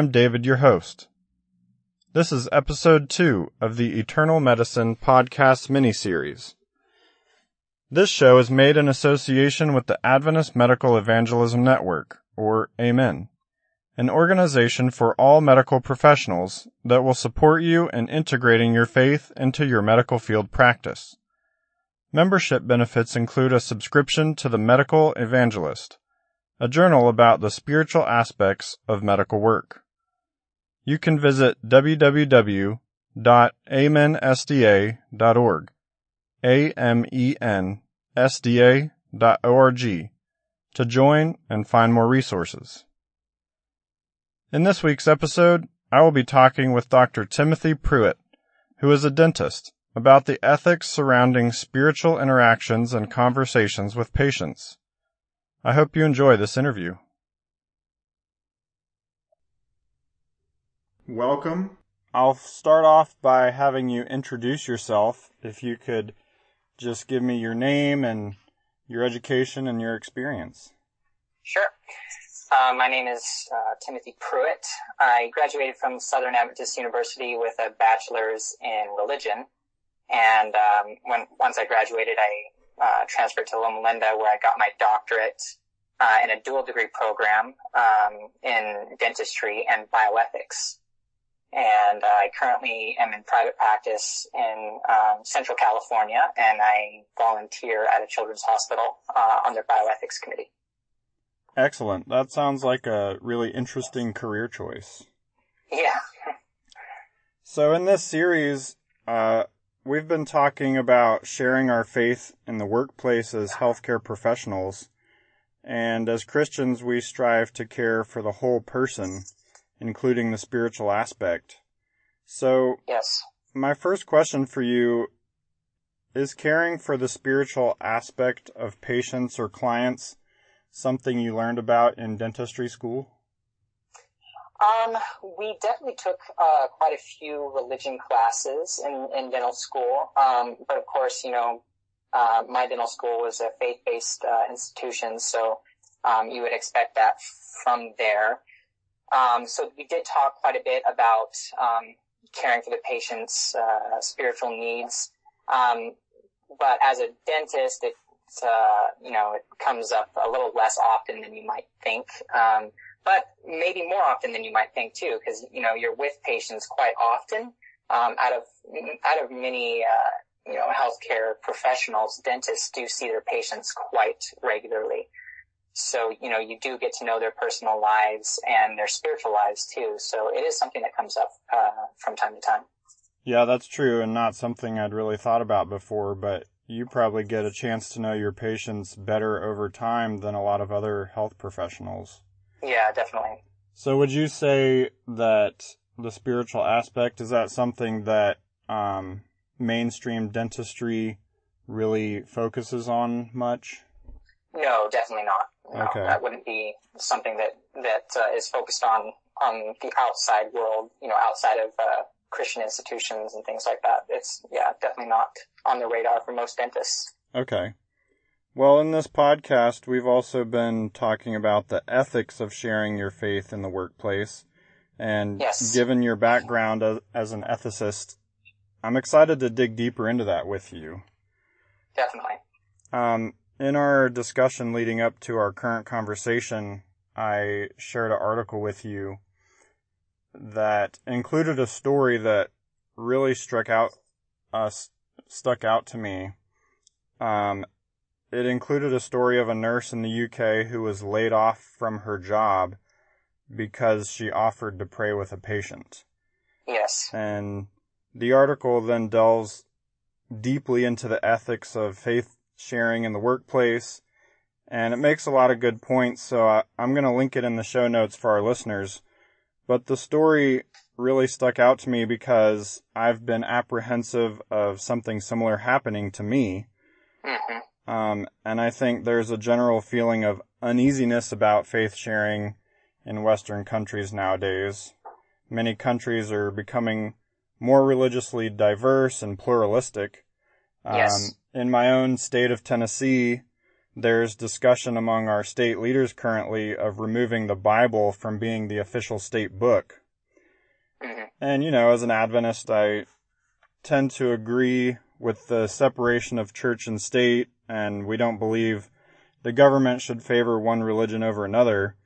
I'm David, your host. This is episode two of the Eternal Medicine podcast mini-series. This show is made in association with the Adventist Medical Evangelism Network, or AMEN, an organization for all medical professionals that will support you in integrating your faith into your medical field practice. Membership benefits include a subscription to the Medical Evangelist, a journal about the spiritual aspects of medical work. You can visit www.amensda.org, to join and find more resources. In this week's episode, I will be talking with Dr. Timothy Pruitt, who is a dentist, about the ethics surrounding spiritual interactions and conversations with patients. I hope you enjoy this interview. Welcome. I'll start off by having you introduce yourself. If you could just give me your name and your education and your experience. Sure. Uh, my name is uh, Timothy Pruitt. I graduated from Southern Adventist University with a bachelor's in religion. And um, when once I graduated, I uh, transferred to Loma Linda where I got my doctorate uh, in a dual degree program um, in dentistry and bioethics and I currently am in private practice in um, Central California, and I volunteer at a children's hospital uh, on their bioethics committee. Excellent. That sounds like a really interesting career choice. Yeah. so in this series, uh, we've been talking about sharing our faith in the workplace as healthcare professionals, and as Christians, we strive to care for the whole person including the spiritual aspect. So, yes. My first question for you is caring for the spiritual aspect of patients or clients something you learned about in dentistry school? Um, we definitely took uh, quite a few religion classes in, in dental school, um, but of course, you know, uh, my dental school was a faith-based uh, institution, so um, you would expect that from there. Um, so we did talk quite a bit about um, caring for the patient's uh, spiritual needs. Um, but as a dentist, it uh, you know it comes up a little less often than you might think. Um, but maybe more often than you might think too, because you know you're with patients quite often. Um, out of out of many uh, you know healthcare professionals, dentists do see their patients quite regularly. So, you know, you do get to know their personal lives and their spiritual lives too. So it is something that comes up uh, from time to time. Yeah, that's true and not something I'd really thought about before, but you probably get a chance to know your patients better over time than a lot of other health professionals. Yeah, definitely. So would you say that the spiritual aspect, is that something that um, mainstream dentistry really focuses on much? No, definitely not. No, okay. that wouldn't be something that that uh, is focused on on the outside world. You know, outside of uh, Christian institutions and things like that. It's yeah, definitely not on the radar for most dentists. Okay. Well, in this podcast, we've also been talking about the ethics of sharing your faith in the workplace. And yes. given your background as, as an ethicist, I'm excited to dig deeper into that with you. Definitely. Um, in our discussion leading up to our current conversation, I shared an article with you that included a story that really struck out us uh, stuck out to me. Um, it included a story of a nurse in the UK who was laid off from her job because she offered to pray with a patient. Yes. And the article then delves deeply into the ethics of faith sharing in the workplace. And it makes a lot of good points, so I, I'm going to link it in the show notes for our listeners. But the story really stuck out to me because I've been apprehensive of something similar happening to me. Mm-hmm. Um, and I think there's a general feeling of uneasiness about faith sharing in Western countries nowadays. Many countries are becoming more religiously diverse and pluralistic. Yes. Um, in my own state of Tennessee, there's discussion among our state leaders currently of removing the Bible from being the official state book. hmm And, you know, as an Adventist, I tend to agree with the separation of church and state, and we don't believe the government should favor one religion over another.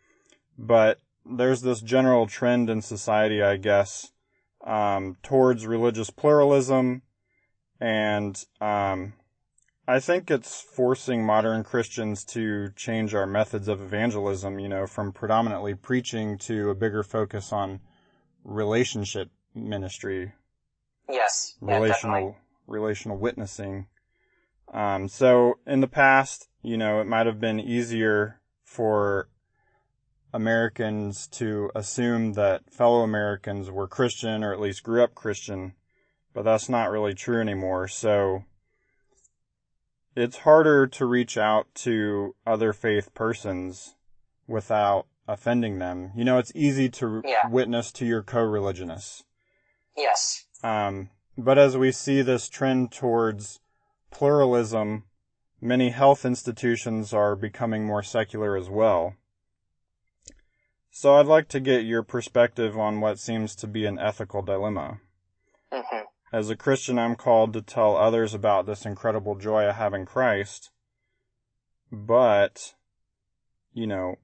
But there's this general trend in society, I guess, um, towards religious pluralism, and um, I think it's forcing modern Christians to change our methods of evangelism, you know, from predominantly preaching to a bigger focus on relationship ministry, Yes. Relational definitely. relational witnessing. Um, so in the past, you know, it might have been easier for Americans to assume that fellow Americans were Christian or at least grew up Christian, but that's not really true anymore. So it's harder to reach out to other faith persons without offending them. You know, it's easy to Yeah. witness to your co-religionists. Yes. Um, but as we see this trend towards pluralism, many health institutions are becoming more secular as well. So I'd like to get your perspective on what seems to be an ethical dilemma. hmm As a Christian, I'm called to tell others about this incredible joy I have in Christ. But, you know,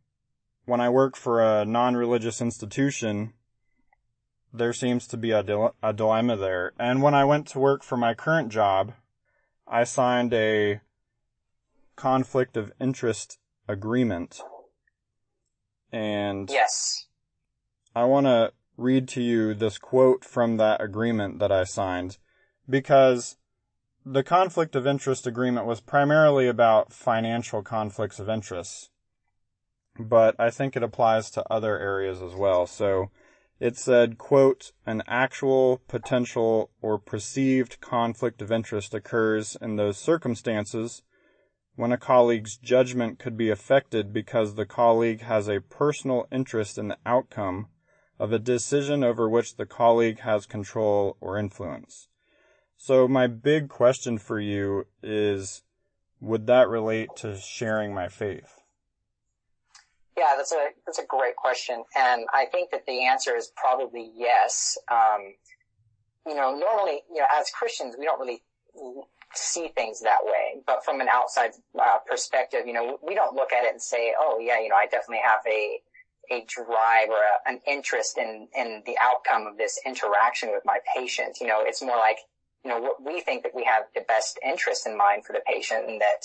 when I work for a non-religious institution, there seems to be a, dile- a dilemma there. And when I went to work for my current job, I signed a conflict of interest agreement. And Yes. I want to read to you this quote from that agreement that I signed because the conflict of interest agreement was primarily about financial conflicts of interest. But I think it applies to other areas as well. So it said, quote, an actual, potential, or perceived conflict of interest occurs in those circumstances when a colleague's judgment could be affected because the colleague has a personal interest in the outcome of a decision over which the colleague has control or influence. So my big question for you is, would that relate to sharing my faith? Yeah, that's a that's a great question, and I think that the answer is probably yes. Um, you know, normally, you know, as Christians, we don't really see things that way, but from an outside uh, perspective, you know, we don't look at it and say, "Oh, yeah, you know, I definitely have a a drive or a, an interest in in the outcome of this interaction with my patient." You know, it's more like, you know, what we think that we have the best interest in mind for the patient, and that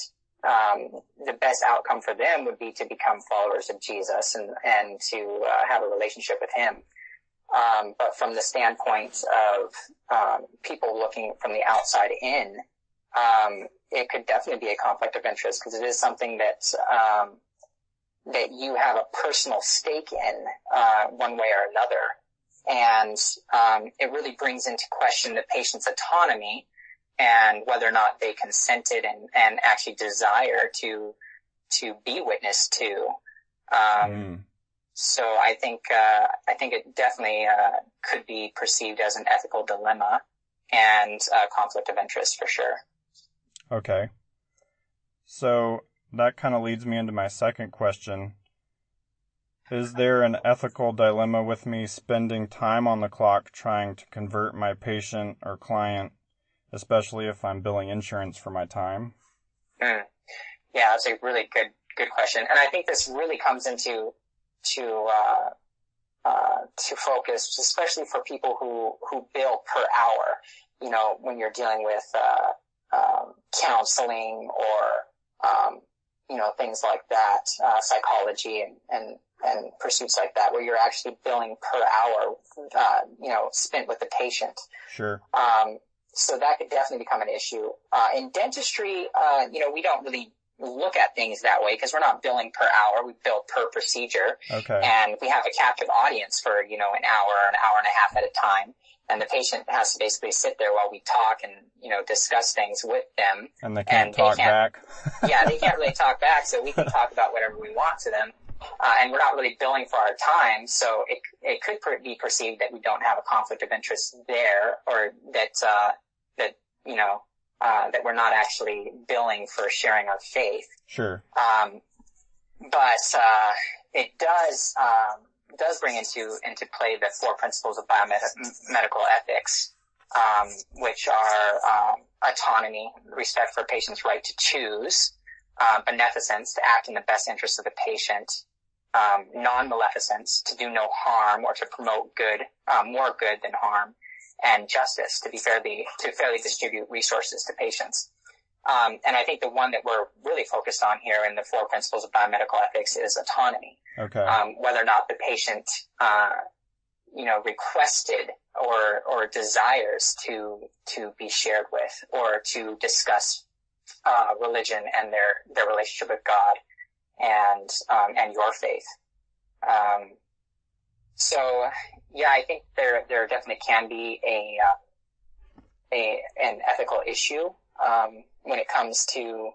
um, the best outcome for them would be to become followers of Jesus and and to uh, have a relationship with Him. Um, but from the standpoint of um, people looking from the outside in, um, it could definitely be a conflict of interest because it is something that um, that you have a personal stake in uh, one way or another, and um, it really brings into question the patient's autonomy and whether or not they consented and, and actually desire to to be witnessed to. Um, Mm. so I think uh, I think it definitely uh, could be perceived as an ethical dilemma and a conflict of interest for sure. Okay. So that kind of leads me into my second question. Is there an ethical dilemma with me spending time on the clock trying to convert my patient or client, especially if I'm billing insurance for my time? Mm. Yeah, that's a really good good question, and I think this really comes into to uh, uh, to focus, especially for people who who bill per hour. You know, when you're dealing with uh, um, counseling or um, you know things like that, uh, psychology and, and and pursuits like that, where you're actually billing per hour, uh, you know, spent with the patient. Sure. Um, so that could definitely become an issue. Uh, in dentistry, uh, you know, we don't really look at things that way because we're not billing per hour. We bill per procedure Okay. and we have a captive audience for, you know, an hour, or an hour and a half at a time. And the patient has to basically sit there while we talk and, you know, discuss things with them. And they can't and they talk can't- back. Yeah, they can't really talk back, so we can talk about whatever we want to them. Uh, and we're not really billing for our time, so it, it could per- be perceived that we don't have a conflict of interest there or that, uh, that, you know, uh, that we're not actually billing for sharing our faith. Sure. Um, but uh, it does um, does bring into into play the four principles of biomedical ethics, um, which are um, autonomy, respect for a patient's right to choose, uh, beneficence to act in the best interest of the patient, um, non-maleficence to do no harm or to promote good, uh, more good than harm, and justice to be fairly to fairly distribute resources to patients. Um, and I think the one that we're really focused on here in the four principles of biomedical ethics is autonomy. Okay. Um, whether or not the patient, uh, you know, requested or or desires to to be shared with or to discuss uh, religion and their their relationship with God and um, and your faith. Um, so yeah, I think there there definitely can be a uh, a an ethical issue um, when it comes to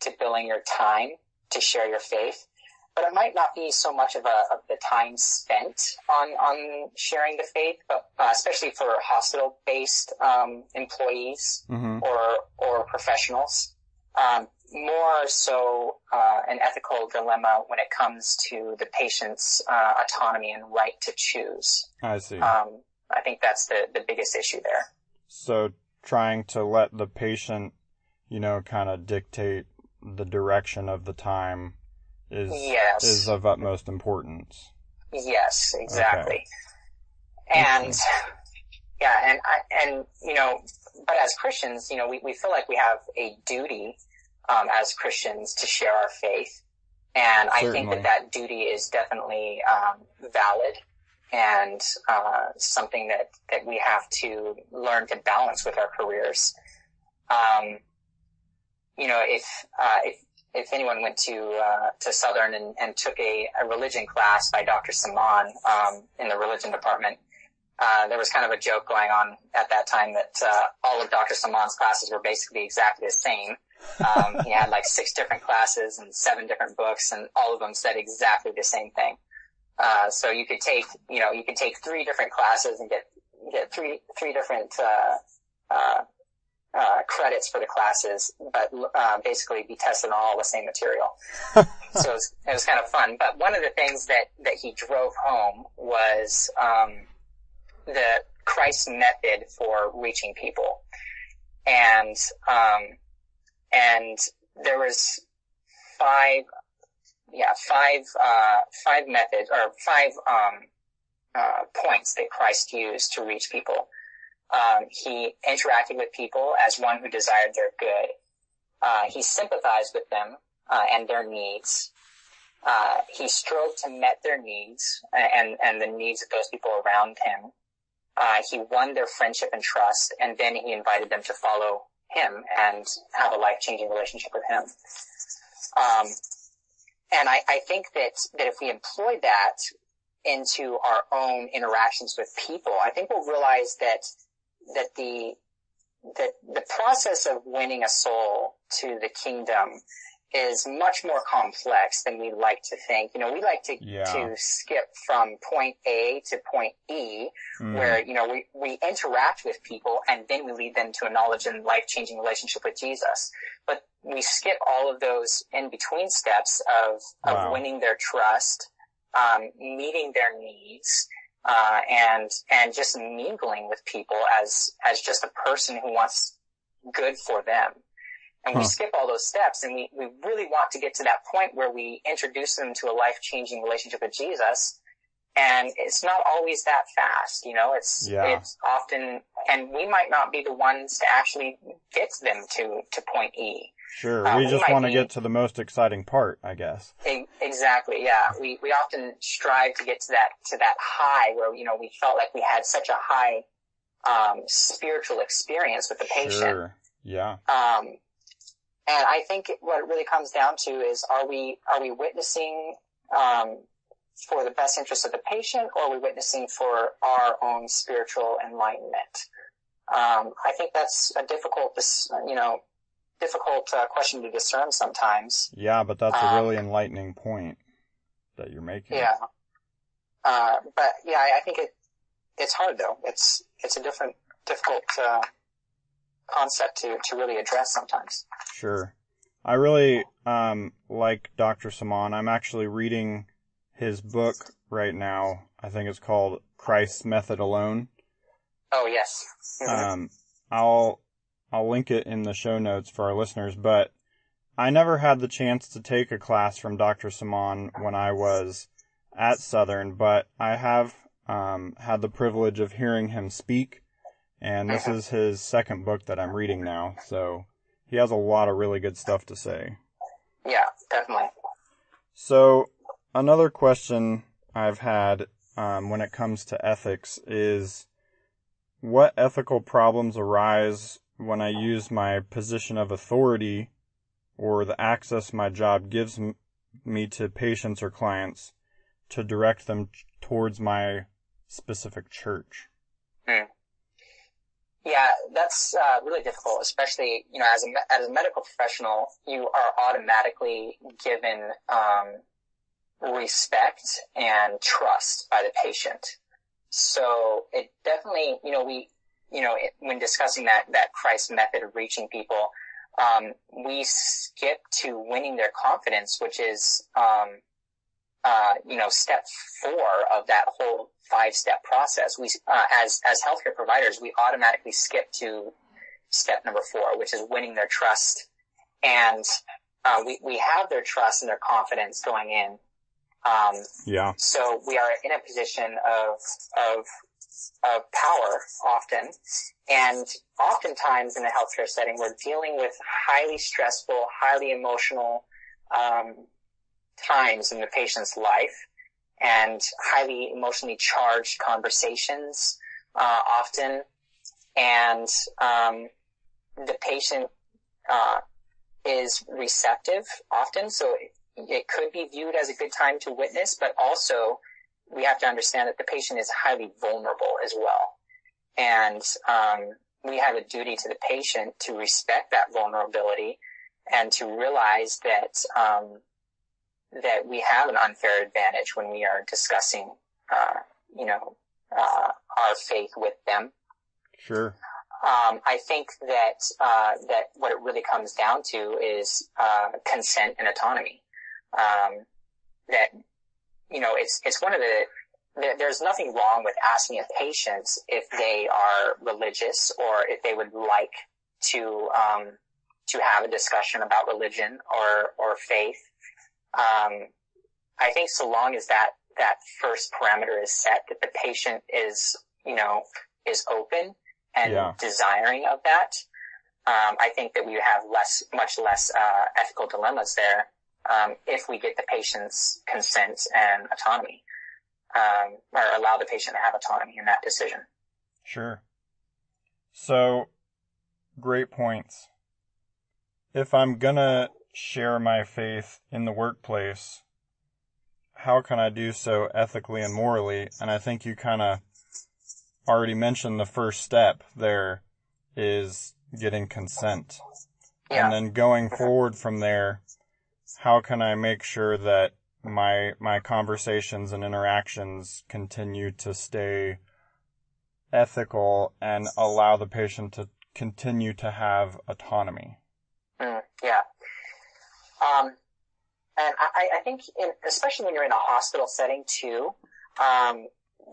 to billing your time to share your faith. But it might not be so much of a of the time spent on on sharing the faith, but uh, especially for hospital based um, employees hmm or or professionals. Um, more so uh, an ethical dilemma when it comes to the patient's uh, autonomy and right to choose. I see. Um, I think that's the the biggest issue there. so trying to let the patient, you know, kind of dictate the direction of the time is Yes. is of utmost importance. Yes, exactly. And yeah, and I, and you know, but as Christians, you know, we, we feel like we have a duty um, as Christians to share our faith, and I think that that duty is definitely um, valid and uh, something that that we have to learn to balance with our careers. Um, you know, if uh, if if anyone went to uh, to Southern and, and took a, a religion class by Dr. Samaan um, in the religion department, uh, there was kind of a joke going on at that time that uh, all of Dr. Samaan's classes were basically exactly the same. Um, he had like six different classes and seven different books, and all of them said exactly the same thing. Uh, so you could take, you know, you could take three different classes and get get three three different uh, uh, uh, credits for the classes, but uh, basically be tested on all the same material. so it was, it was kind of fun. But one of the things that that he drove home was um, the Christ method for reaching people, and um, and there was five, yeah, five uh, five methods or five um, uh, points that Christ used to reach people. Um, he interacted with people as one who desired their good. Uh, he sympathized with them uh, and their needs. Uh, he strove to met their needs and and the needs of those people around him. Uh, he won their friendship and trust, and then he invited them to follow him and have a life changing relationship with him. Um, and I, I think that that if we employ that into our own interactions with people, I think we'll realize that that the that the process of winning a soul to the kingdom is much more complex than we like to think. You know, we like to Yeah. to skip from point A to point E, Mm. where you know we we interact with people and then we lead them to a knowledge and life changing relationship with Jesus. But we skip all of those in between steps of of Wow. winning their trust, um, meeting their needs, uh, and and just mingling with people as as just a person who wants good for them. And we Huh. skip all those steps and we, we really want to get to that point where we introduce them to a life changing relationship with Jesus. And it's not always that fast, you know, it's, Yeah. it's often, and we might not be the ones to actually get them to, to point E. Sure. uh, we we just want to get to the most exciting part, I guess. E- Exactly. Yeah. We, we often strive to get to that, to that high where, you know, we felt like we had such a high, um, spiritual experience with the patient. Sure. Yeah. Um, and I think what it really comes down to is are we are we witnessing um, for the best interest of the patient, or are we witnessing for our own spiritual enlightenment? Um, I think that's a difficult, you know, difficult uh, question to discern sometimes. Yeah, but that's a Um, really enlightening point that you're making. Yeah. Uh, but yeah, I, I think it it's hard though. It's it's a different difficult uh, concept to, to really address sometimes. Sure. I really um, like Dr. Samaan. I'm actually reading his book right now. I think it's called Christ's Method Alone. Oh yes. Mm-hmm. Um, I'll I'll link it in the show notes for our listeners. But I never had the chance to take a class from Dr. Samaan when I was at Southern, but I have um, had the privilege of hearing him speak, and this is his second book that I'm reading now. So he has a lot of really good stuff to say. Yeah, definitely. So another question I've had um, when it comes to ethics is what ethical problems arise when I use my position of authority or the access my job gives m- me to patients or clients to direct them towards my specific church. Hmm. Yeah, that's uh, really difficult, especially you know as a as a medical professional, you are automatically given um, respect and trust by the patient. So it definitely, you know, we, you know, it, when discussing that that Christ method of reaching people, um, we skip to winning their confidence, which is um, uh, you know, step four of that whole five step process. We, uh, as, as healthcare providers, we automatically skip to step number four, which is winning their trust. And, uh, we, we have their trust and their confidence going in. Um, yeah. So we are in a position of, of, of power often. And oftentimes in a healthcare setting, we're dealing with highly stressful, highly emotional, um, times in the patient's life and highly emotionally charged conversations uh, often, and um, the patient uh, is receptive often. So it, it could be viewed as a good time to witness, but also we have to understand that the patient is highly vulnerable as well, and um, we have a duty to the patient to respect that vulnerability and to realize that um, that we have an unfair advantage when we are discussing, uh, you know, uh, our faith with them. Sure. Um, I think that uh, that what it really comes down to is uh, consent and autonomy. Um, that you know, it's it's one of the there's nothing wrong with asking a patient if they are religious or if they would like to um, to have a discussion about religion or or faith um, I think so long as that that first parameter is set, that the patient is you know is open and yeah. desiring of that, um, I think that we have less, much less uh, ethical dilemmas there um, if we get the patient's consent and autonomy, um, or allow the patient to have autonomy in that decision. Sure. So, great points. If I'm gonna share my faith in the workplace, how can I do so ethically and morally? And I think you kind of already mentioned the first step there is getting consent. Yeah. And then going forward from there, how can I make sure that my my conversations and interactions continue to stay ethical and allow the patient to continue to have autonomy? Mm, yeah. Um, and I, I think, in, especially when you're in a hospital setting too, um,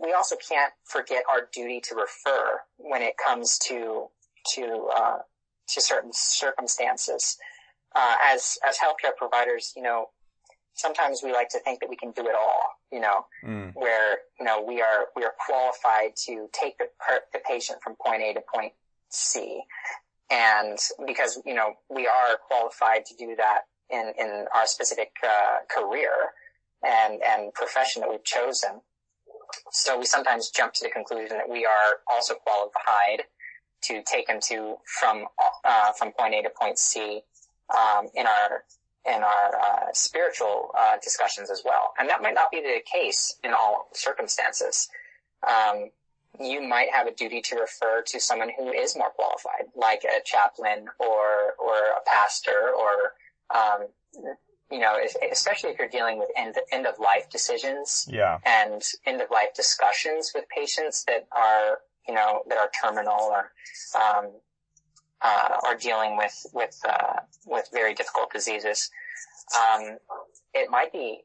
we also can't forget our duty to refer when it comes to to uh, to certain circumstances. Uh, as as healthcare providers, you know, sometimes we like to think that we can do it all. You know, mm. where you know we are we are qualified to take the the patient from point A to point C, and because you know we are qualified to do that in, in our specific uh, career and, and profession that we've chosen. So we sometimes jump to the conclusion that we are also qualified to take them to from uh, from point A to point C um, in our in our uh, spiritual uh, discussions as well. And that might not be the case in all circumstances. Um, you might have a duty to refer to someone who is more qualified, like a chaplain or or a pastor or um, you know, especially if you're dealing with end, end of life decisions yeah. and end of life discussions with patients that are, you know, that are terminal or, um, uh, are dealing with with uh, with very difficult diseases, um, it might be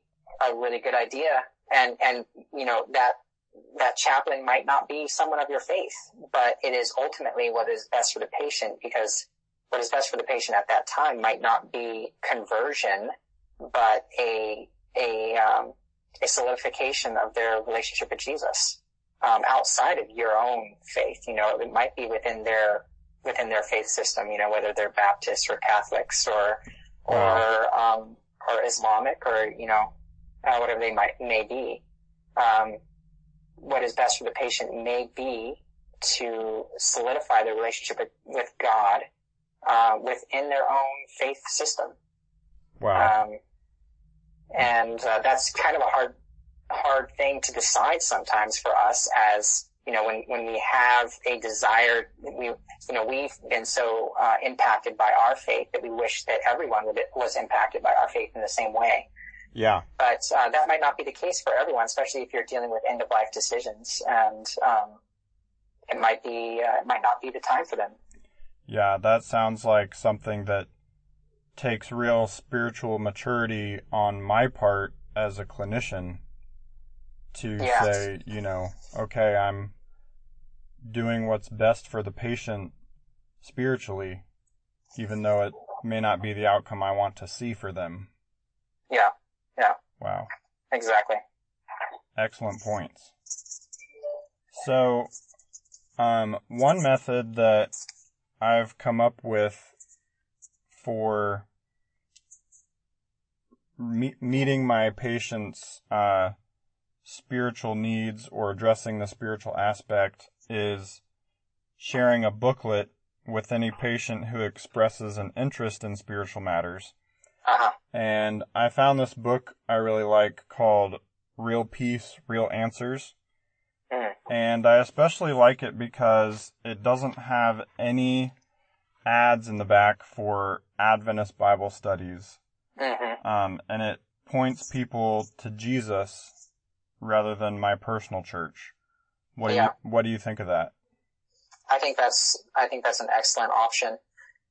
a really good idea. And and you know that that chaplain might not be someone of your faith, but it is ultimately what is best for the patient because what is best for the patient at that time might not be conversion, but a a um, a solidification of their relationship with Jesus um, outside of your own faith. You know, it might be within their within their faith system. You know, whether they're Baptists or Catholics or or um, or Islamic or you know uh, whatever they might may be. Um, what is best for the patient may be to solidify their relationship with, with God uh, within their own faith system. Wow. Um, and uh, that's kind of a hard hard thing to decide sometimes for us as you know when when we have a desire we you know we've been so uh, impacted by our faith that we wish that everyone would, was impacted by our faith in the same way yeah but uh, that might not be the case for everyone especially if you're dealing with end of life decisions and um, it might be uh, it might not be the time for them yeah that sounds like something that takes real spiritual maturity on my part as a clinician to Yeah. say, you know, okay, I'm doing what's best for the patient spiritually, even though it may not be the outcome I want to see for them. yeah yeah. Wow. exactly Excellent points. So, um, one method that I've come up with for me- meeting my patients' uh, spiritual needs or addressing the spiritual aspect is sharing a booklet with any patient who expresses an interest in spiritual matters. uh-huh And I found this book I really like called Real Peace, Real Answers. And I especially like it because it doesn't have any ads in the back for Adventist Bible studies. hmm Um, and it points people to Jesus rather than my personal church. What do you, what do you think of that? I think that's I think that's an excellent option.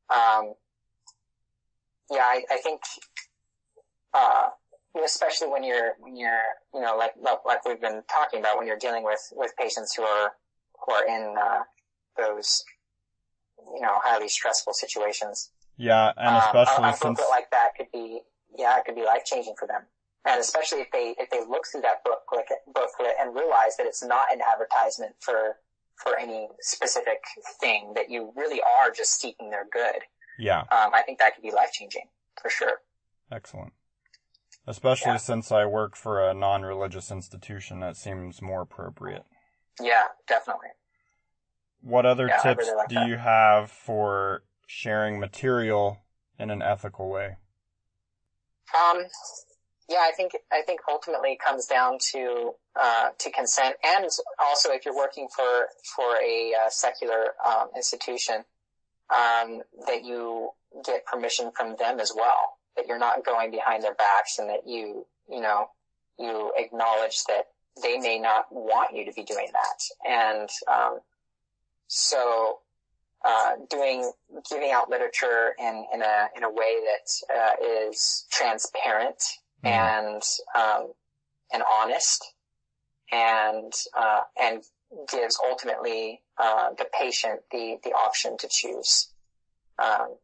Um, yeah, I, I think, uh, especially when you're when you're you know like like we've been talking about when you're dealing with with patients who are who are in uh, those you know highly stressful situations. Yeah, and Um, especially a, a since, booklet like that could be yeah it could be life changing for them. And especially if they if they look through that booklet booklet and realize that it's not an advertisement for for any specific thing that you really are just seeking their good. yeah, Um, I think that could be life changing for sure. excellent. Especially Yeah. since I work for a non-religious institution, that seems more appropriate. Yeah, definitely. What other Yeah, tips really like do that. you have for sharing material in an ethical way? Um, yeah, I think I think ultimately it comes down to uh, to consent, and also if you're working for for a uh, secular um, institution, um, that you get permission from them as well. That you're not going behind their backs, and that you you know you acknowledge that they may not want you to be doing that, and um, so uh, doing giving out literature in in a in a way that uh, is transparent Mhm. and um, and honest and uh, and gives ultimately uh, the patient the the option to choose. Um,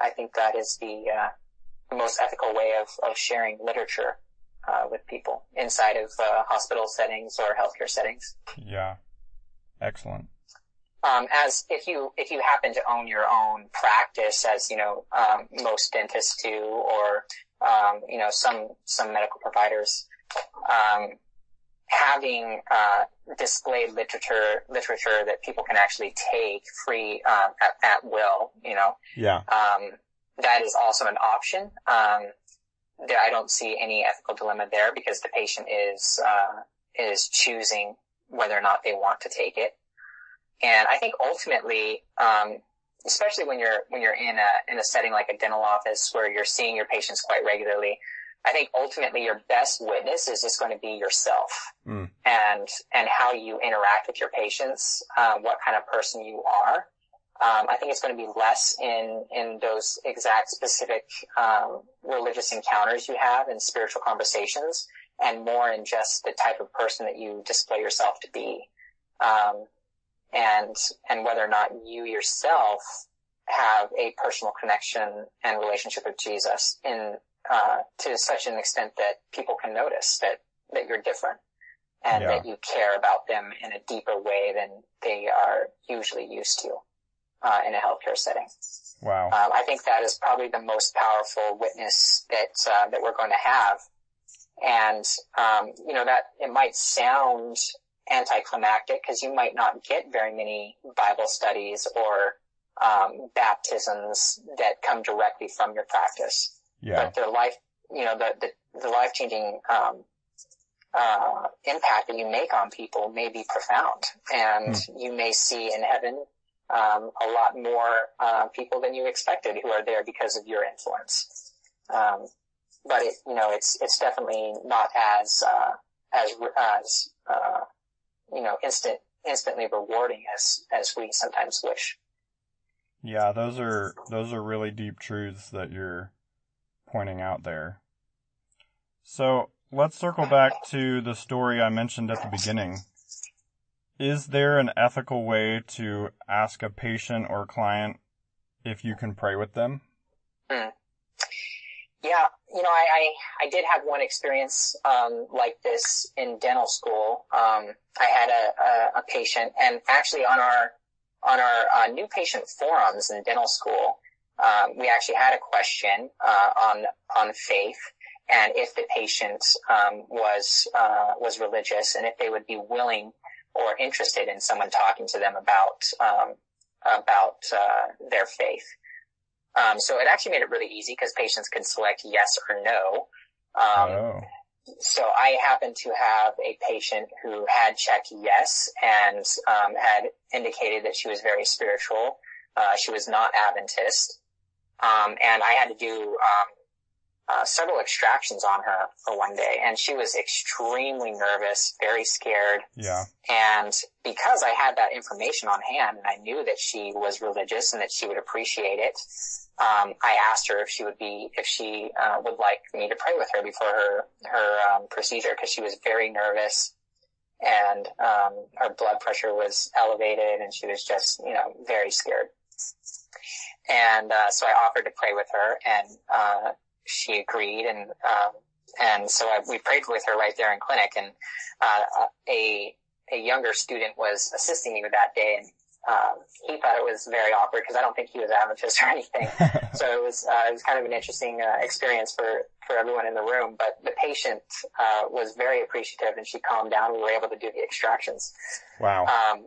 I think that is the uh, most ethical way of of sharing literature uh, with people inside of uh, hospital settings or healthcare settings. Yeah. Excellent. um, as if you if you happen to own your own practice, as you know, um, most dentists do, or um, you know, some some medical providers, um, having uh, displayed literature literature that people can actually take free um, at, at will, you know, Yeah. That is also an option. Um, there, I don't see any ethical dilemma there because the patient is uh, is choosing whether or not they want to take it. And I think ultimately, um, especially when you're when you're in a in a setting like a dental office where you're seeing your patients quite regularly, I think ultimately your best witness is just going to be yourself Mm. and and how you interact with your patients, uh, what kind of person you are. Um, I think it's going to be less in in those exact specific um, religious encounters you have and spiritual conversations, and more in just the type of person that you display yourself to be, um, and and whether or not you yourself have a personal connection and relationship with Jesus in uh, to such an extent that people can notice that that you're different and Yeah. that you care about them in a deeper way than they are usually used to uh, in a healthcare setting. Wow. Um, I think that is probably the most powerful witness that uh, that we're going to have. And um, you know that it might sound anticlimactic because you might not get very many Bible studies or um, baptisms that come directly from your practice Yeah. but the life, you know, the, the, the life changing, um, uh, impact that you make on people may be profound and you may see in heaven, um, a lot more, uh, people than you expected who are there because of your influence. Um, but it, you know, it's, it's definitely not as, uh, as, as, uh, you know, instant, instantly rewarding as, as we sometimes wish. Yeah, those are those are really deep truths that you're pointing out there. So let's circle back to the story I mentioned at the beginning. Is there an ethical way to ask a patient or client if you can pray with them? Yeah, you know, I, I, I did have one experience um, like this in dental school. Um, I had a, a, a patient, and actually on our on our uh, new patient forums in dental school, um, we actually had a question uh, on on faith and if the patient um, was uh, was religious and if they would be willing or interested in someone talking to them about um, about uh, their faith. Um, so it actually made it really easy because patients can select yes or no. Um, oh, so I happened to have a patient who had checked yes and um, had indicated that she was very spiritual. Uh, she was not Adventist, um, and I had to do um, uh, several extractions on her for one day, and she was extremely nervous, very scared. yeah. And because I had that information on hand and I knew that she was religious and that she would appreciate it, um, I asked her if she would be, if she uh, would like me to pray with her before her her um, procedure because she was very nervous and um, her blood pressure was elevated and she was just, you know, very scared. And uh, so I offered to pray with her, and uh, she agreed, and um, and so I, we prayed with her right there in clinic, and uh, a a younger student was assisting me with that day, and um, he thought it was very awkward because I don't think he was Adventist or anything. so it was uh, it was kind of an interesting uh, experience for for everyone in the room. But the patient uh, was very appreciative, and she calmed down. We were able to do the extractions. wow. Um,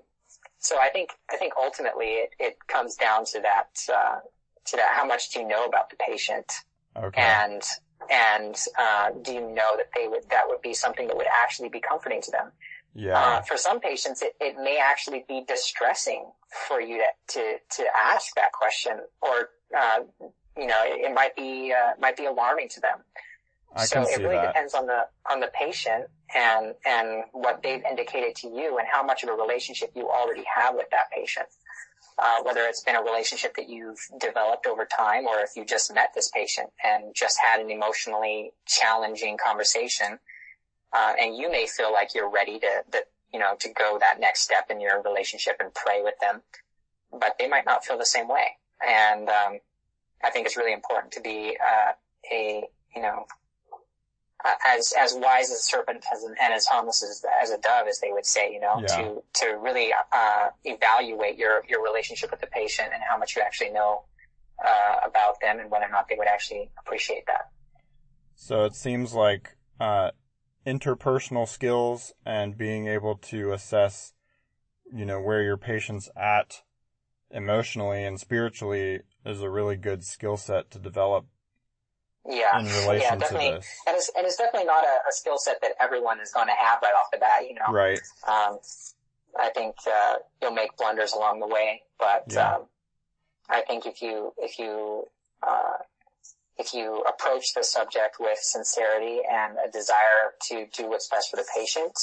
so I think I think ultimately it, it comes down to that uh, to that how much do you know about the patient Okay. and and uh, do you know that they would that would be something that would actually be comforting to them. Yeah. Uh, for some patients, it, it may actually be distressing for you to to, to ask that question, or uh, you know, it, it might be uh, might be alarming to them. I so it really that. depends on the on the patient and and what they've indicated to you and how much of a relationship you already have with that patient. Uh, whether it's been a relationship that you've developed over time or if you just met this patient and just had an emotionally challenging conversation, uh, and you may feel like you're ready to, that, you know, to go that next step in your relationship and pray with them, but they might not feel the same way. And, um, I think it's really important to be, uh, a, you know, uh, as as wise as a serpent as an, and as harmless as, as a dove, as they would say, you know, Yeah. to to really uh, evaluate your your relationship with the patient and how much you actually know uh, about them and whether or not they would actually appreciate that. So it seems like uh, interpersonal skills and being able to assess, you know, where your patient's at emotionally and spiritually is a really good skill set to develop Yeah, yeah, definitely. And it's, and it's definitely not a, a skill set that everyone is going to have right off the bat. You know, Right. Um, I think uh, you'll make blunders along the way, but Yeah. um, I think if you if you uh, if you approach the subject with sincerity and a desire to do what's best for the patient,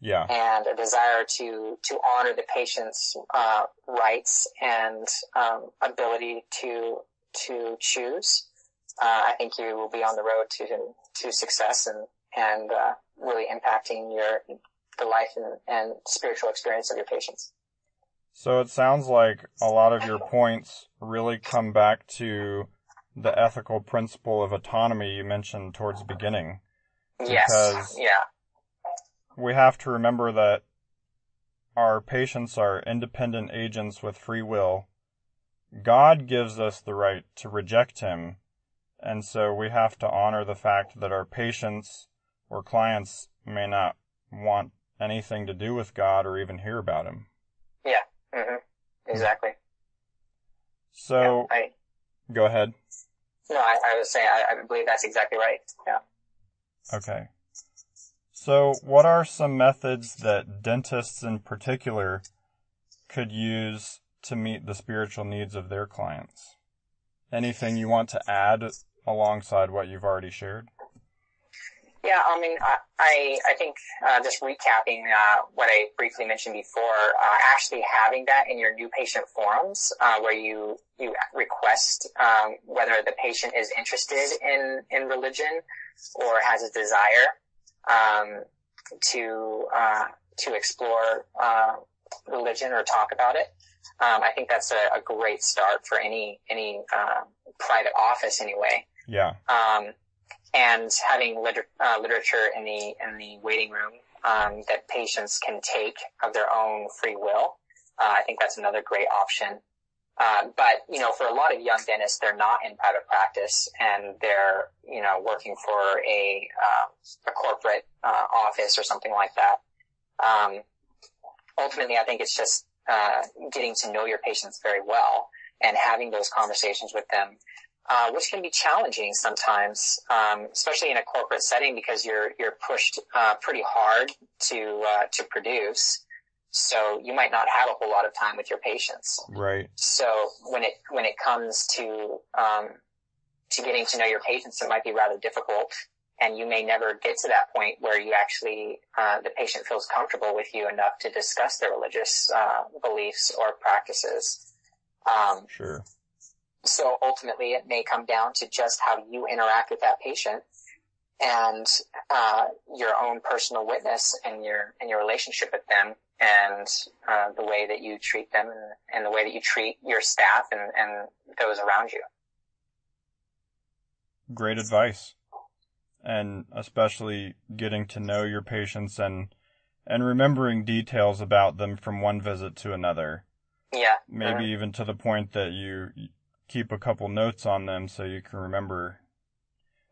Yeah. and a desire to to honor the patient's uh, rights and um, ability to to choose, uh, I think you will be on the road to to success and and uh, really impacting your the life and, and spiritual experience of your patients. So it sounds like a lot of your points really come back to the ethical principle of autonomy you mentioned towards the beginning. Yes. Because- Yeah. We have to remember that our patients are independent agents with free will. God gives us the right to reject him, and so we have to honor the fact that our patients or clients may not want anything to do with God or even hear about him. Yeah. Mm-hmm. Exactly. So, Yeah, I, go ahead. no, I, I was saying I, I believe that's exactly right. Yeah. Okay. So, what are some methods that dentists in particular could use to meet the spiritual needs of their clients? Anything you want to add alongside what you've already shared? Yeah, I mean, I, I, think, uh, just recapping, uh, what I briefly mentioned before, uh, actually having that in your new patient forums, uh, where you, you request, um, whether the patient is interested in, in religion or has a desire, um, to, uh, to explore, uh, religion or talk about it. Um, I think that's a, a great start for any, any, uh, private office anyway Yeah. um, and having liter- uh, literature in the in the waiting room um, that patients can take of their own free will. Uh, I think that's another great option. Uh, but you know, for a lot of young dentists, they're not in private practice and they're you know working for a uh, a corporate uh, office or something like that. Ultimately, I think it's just uh, getting to know your patients very well and having those conversations with them uh, which can be challenging sometimes, um, especially in a corporate setting because you're you're pushed uh, pretty hard to uh, to produce. So you might not have a whole lot of time with your patients. Right. So when it when it comes to um, to getting to know your patients, it might be rather difficult, and you may never get to that point where you actually uh, the patient feels comfortable with you enough to discuss their religious uh, beliefs or practices. Um, Sure. so ultimately, it may come down to just how you interact with that patient and uh, your own personal witness and your and your relationship with them, and uh, the way that you treat them, and, and the way that you treat your staff and, and those around you. Great advice. And especially getting to know your patients and and remembering details about them from one visit to another. Yeah, Maybe even to the point that you keep a couple notes on them so you can remember.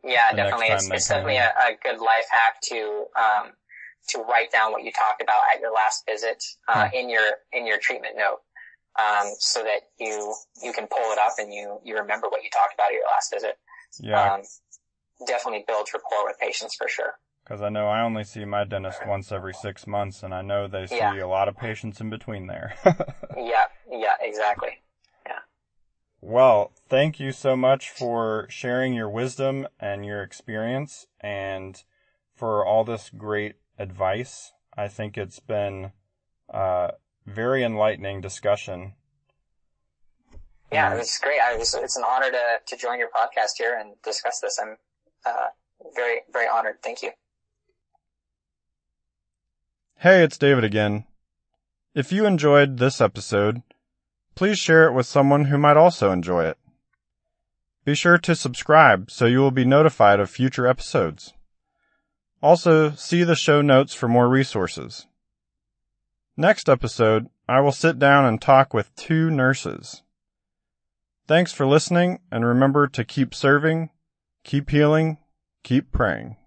Yeah, definitely. time It's, they it's definitely a, a good life hack to um, to write down what you talked about at your last visit uh, Huh. in your in your treatment note, um, so that you you can pull it up and you you remember what you talked about at your last visit. Yeah, Um, definitely builds rapport with patients for sure. because I know I only see my dentist once every six months, and I know they see Yeah. a lot of patients in between there. Yeah, yeah, exactly. Yeah. Well, thank you so much for sharing your wisdom and your experience and for all this great advice. I think it's been a very enlightening discussion. Yeah, it's great. I was, it's an honor to to join your podcast here and discuss this. I'm uh, very very honored. Thank you. Hey, it's David again. If you enjoyed this episode, please share it with someone who might also enjoy it. Be sure to subscribe so you will be notified of future episodes. Also, see the show notes for more resources. Next episode, I will sit down and talk with two nurses. Thanks for listening, and remember to keep serving, keep healing, keep praying.